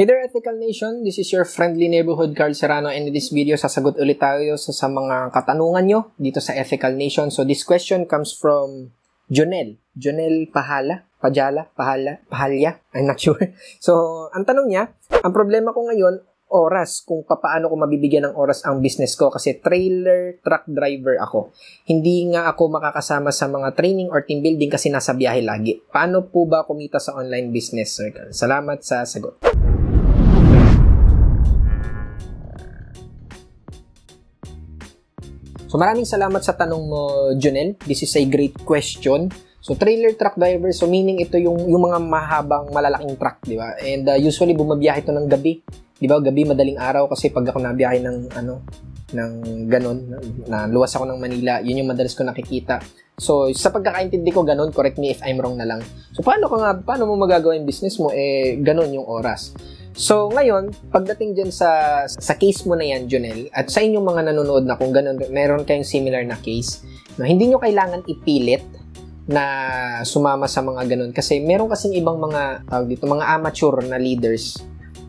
Hey there, Ethical Nation! This is your friendly neighborhood Carl Serrano and in this video, sasagot ulit tayo sa, sa mga katanungan nyo dito sa Ethical Nation. So this question comes from Jonel. Jonel Pahala? Pajala? Pahala? Pahalya? I'm not sure. So, ang tanong niya, ang problema ko ngayon, oras kung paano ko mabibigyan ng oras ang business ko kasi trailer truck driver ako. Hindi nga ako makakasama sa mga training or team building kasi nasa biyahe lagi. Paano po ba kumita sa online business circle? Salamat sa sagot. So maraming salamat sa tanong mo, Jonel. This is a great question. So trailer truck driver, so meaning ito yung yung mga mahabang malalaking truck, di ba? And uh, usually bumabiyahe ito ng gabi. Di ba? Gabi madaling araw kasi pag ako nabiyahe ng ano ng ganon, na, na luwas ako ng Manila, yun yung madalas ko nakikita. So, sa pagkakaintindi ko ganon, correct me if I'm wrong na lang. So, paano ka nga, paano mo magagawa yung business mo? Eh, ganon yung oras. So, ngayon, pagdating dyan sa, sa case mo na yan, Jonel, at sa inyong mga nanonood na kung ganun, meron kayong similar na case, no, hindi nyo kailangan ipilit na sumama sa mga ganun. Kasi meron kasing ibang mga, tawag dito, mga amateur na leaders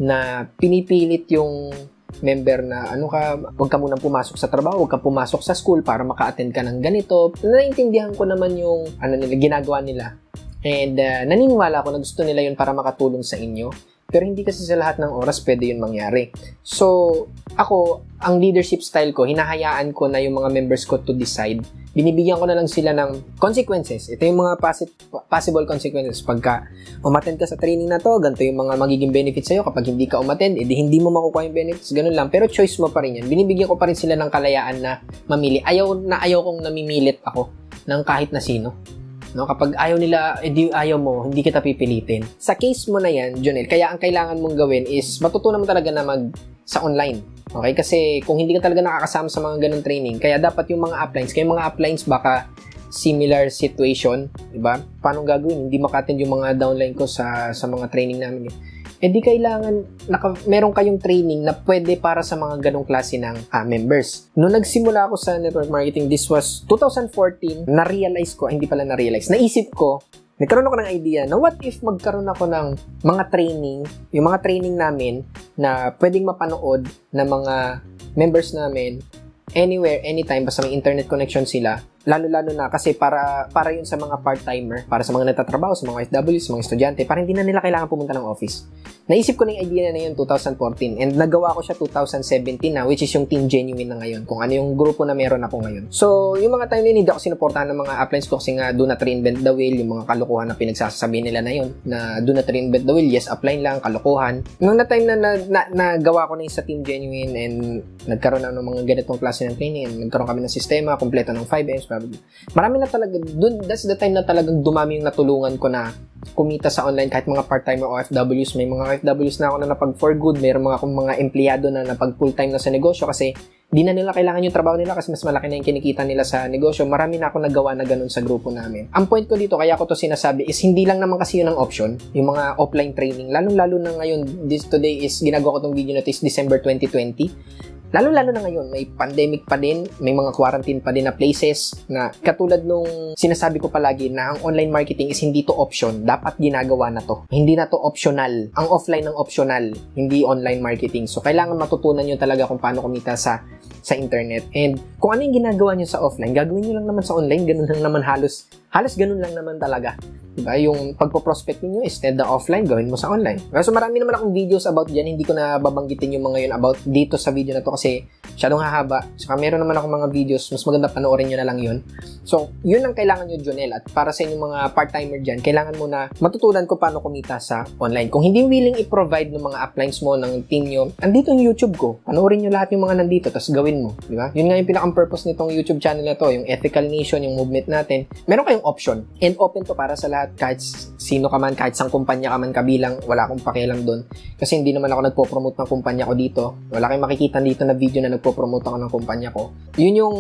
na pinipilit yung member na ano ka, huwag ka munang pumasok sa trabaho, huwag ka pumasok sa school para maka-attend ka ng ganito. Naiintindihan ko naman yung ano nila, ginagawa nila. And uh, naniniwala ako na gusto nila yun para makatulong sa inyo. Pero hindi kasi sa lahat ng oras pwede yun mangyari. So, ako, ang leadership style ko, hinahayaan ko na yung mga members ko to decide. Binibigyan ko na lang sila ng consequences. Ito yung mga posi- possible consequences. Pagka umattend ka sa training na to, ganito yung mga magiging benefits sa'yo. Kapag hindi ka umattend, edi hindi mo makukuha yung benefits. Ganun lang. Pero choice mo pa rin yan. Binibigyan ko pa rin sila ng kalayaan na mamili. Ayaw na ayaw kong namimilit ako ng kahit na sino. No, kapag ayaw nila, edi ayaw mo, hindi kita pipilitin. Sa case mo na yan, Jonel, kaya ang kailangan mong gawin is matutunan mo talaga na mag sa online. Okay? Kasi kung hindi ka talaga nakakasama sa mga ganung training, kaya dapat yung mga uplines, kaya mga uplines baka similar situation, di ba? Paano gagawin? Hindi makattend yung mga downline ko sa sa mga training namin eh di kailangan naka, meron kayong training na pwede para sa mga ganong klase ng uh, members. Noong nagsimula ako sa network marketing, this was 2014, na-realize ko, hindi pala na-realize, naisip ko, nagkaroon ako ng idea na what if magkaroon ako ng mga training, yung mga training namin na pwedeng mapanood ng mga members namin anywhere, anytime, basta may internet connection sila, lalo-lalo na kasi para para yun sa mga part-timer, para sa mga nagtatrabaho, sa mga FW, sa mga estudyante, para hindi na nila kailangan pumunta ng office. Naisip ko na yung idea na yun 2014 and nagawa ko siya 2017 na which is yung Team Genuine na ngayon, kung ano yung grupo na meron ako ngayon. So, yung mga time na yun, hindi ako sinuportahan ng mga uplines ko kasi nga do not reinvent the wheel, yung mga kalokohan na pinagsasabi nila na yun, na do not reinvent the wheel, yes, upline lang, kalokohan. Nung na time na, na, na, na gawa ko na yun sa Team Genuine and nagkaroon na ng mga ganitong klase ng training nagkaroon kami ng sistema, kompleto ng 5Ms, probably. Marami na talaga, dun, that's the time na talagang dumami yung natulungan ko na kumita sa online kahit mga part-time o OFWs. May mga OFWs na ako na napag for good. Mayroon mga akong mga empleyado na napag full-time na sa negosyo kasi di na nila kailangan yung trabaho nila kasi mas malaki na yung kinikita nila sa negosyo. Marami na ako nagawa na ganun sa grupo namin. Ang point ko dito, kaya ko to sinasabi, is hindi lang naman kasi yun ang option, yung mga offline training. Lalong-lalo na ngayon, this today is, ginagawa ko tong video na is December 2020 Lalo-lalo na ngayon, may pandemic pa din, may mga quarantine pa din na places na katulad nung sinasabi ko palagi na ang online marketing is hindi to option, dapat ginagawa na to. Hindi na to optional. Ang offline ng optional, hindi online marketing. So, kailangan matutunan nyo talaga kung paano kumita sa sa internet. And kung ano yung ginagawa nyo sa offline, gagawin nyo lang naman sa online, ganun lang naman halos, halos ganun lang naman talaga. Diba? Yung pagpo-prospect niyo instead na offline, gawin mo sa online. So marami naman akong videos about dyan. Hindi ko na babanggitin yung mga yun about dito sa video na to kasi masyadong hahaba. Saka meron naman akong mga videos. Mas maganda panoorin nyo na lang yun. So, yun ang kailangan nyo, Jonel. At para sa inyong mga part-timer dyan, kailangan mo na matutunan ko paano kumita sa online. Kung hindi willing i-provide ng mga uplines mo ng team nyo, andito yung YouTube ko. Panoorin nyo lahat yung mga nandito, tapos gawin mo. Di ba? Yun nga yung pinakang purpose nitong YouTube channel na to, yung Ethical Nation, yung movement natin. Meron kayong option. And open to para sa lahat, kahit sino ka man, kahit sang kumpanya ka man kabilang, wala akong pakialam doon. Kasi hindi naman ako nagpo-promote ng kumpanya ko dito. Wala kayong makikita dito na video na nagpo-promote ako ng kumpanya ko. Yun yung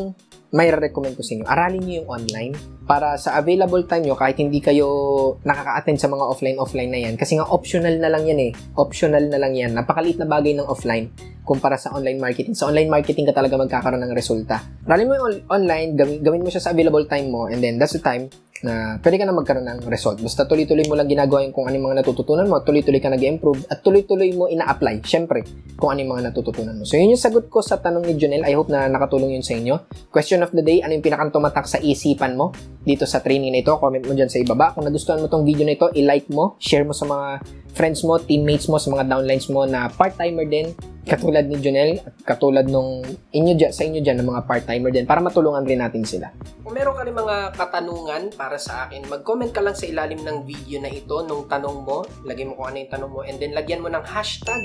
may recommend ko sa inyo. Aralin niyo yung online para sa available time nyo, kahit hindi kayo nakaka-attend sa mga offline-offline na yan. Kasi nga optional na lang yan eh. Optional na lang yan. Napakaliit na bagay ng offline kumpara sa online marketing. Sa online marketing ka talaga magkakaroon ng resulta. Aralin mo yung online, gawin, gawin mo siya sa available time mo, and then that's the time na pwede ka na magkaroon ng result. Basta tuloy-tuloy mo lang ginagawa yung kung ano yung mga natututunan mo, tuloy-tuloy ka nag-improve, at tuloy-tuloy mo ina-apply, syempre, kung ano yung mga natututunan mo. So, yun yung sagot ko sa tanong ni Junel. I hope na nakatulong yun sa inyo. Question of the day, ano yung pinakang tumatak sa isipan mo dito sa training na ito? Comment mo dyan sa ibaba. Kung nagustuhan mo tong video na ito, i-like mo, share mo sa mga friends mo, teammates mo, sa mga downlines mo na part-timer din, katulad ni Junel, at katulad nung inyo dyan, sa inyo dyan, ng mga part-timer din, para matulungan rin natin sila. Kung meron ka rin mga katanungan para sa akin, mag-comment ka lang sa ilalim ng video na ito nung tanong mo, lagay mo kung ano yung tanong mo, and then lagyan mo ng hashtag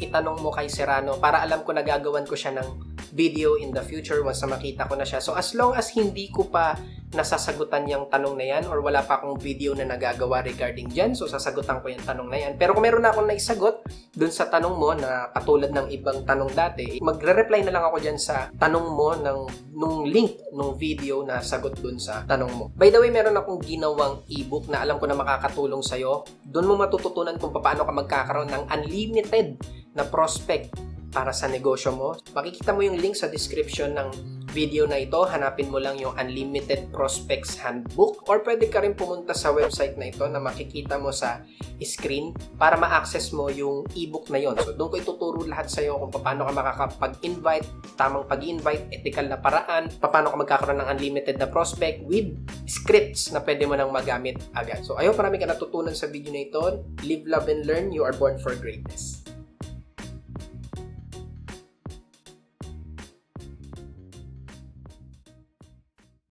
itanong mo kay Serrano para alam ko na gagawan ko siya ng video in the future once na makita ko na siya. So as long as hindi ko pa nasasagutan yung tanong na yan or wala pa akong video na nagagawa regarding dyan, so sasagutan ko yung tanong na yan. Pero kung meron na akong naisagot dun sa tanong mo na katulad ng ibang tanong dati, magre-reply na lang ako dyan sa tanong mo ng nung link nung video na sagot dun sa tanong mo. By the way, meron akong ginawang ebook na alam ko na makakatulong sa'yo. Doon mo matututunan kung paano ka magkakaroon ng unlimited na prospect para sa negosyo mo. Makikita mo yung link sa description ng video na ito. Hanapin mo lang yung Unlimited Prospects Handbook or pwede ka rin pumunta sa website na ito na makikita mo sa screen para ma-access mo yung ebook na yon. So doon ko ituturo lahat sa iyo kung paano ka makakapag-invite, tamang pag-invite, ethical na paraan, paano ka magkakaroon ng unlimited na prospect with scripts na pwede mo nang magamit agad. So ayun, marami ka natutunan sa video na ito. Live, love, and learn. You are born for greatness.